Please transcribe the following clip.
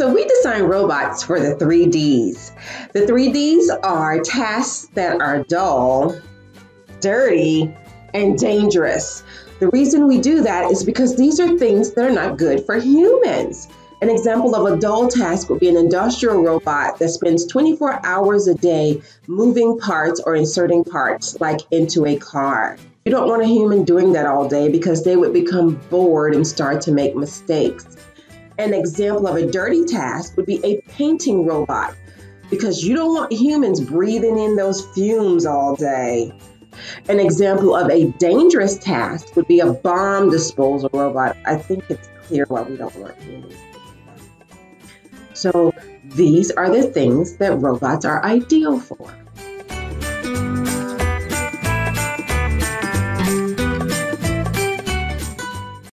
So we design robots for the three Ds. The three Ds are tasks that are dull, dirty, and dangerous. The reason we do that is because these are things that are not good for humans. An example of a dull task would be an industrial robot that spends 24 hours a day moving parts or inserting parts, like into a car. You don't want a human doing that all day because they would become bored and start to make mistakes. An example of a dirty task would be a painting robot because you don't want humans breathing in those fumes all day. An example of a dangerous task would be a bomb disposal robot. I think it's clear why we don't want humans. So, these are the things that robots are ideal for.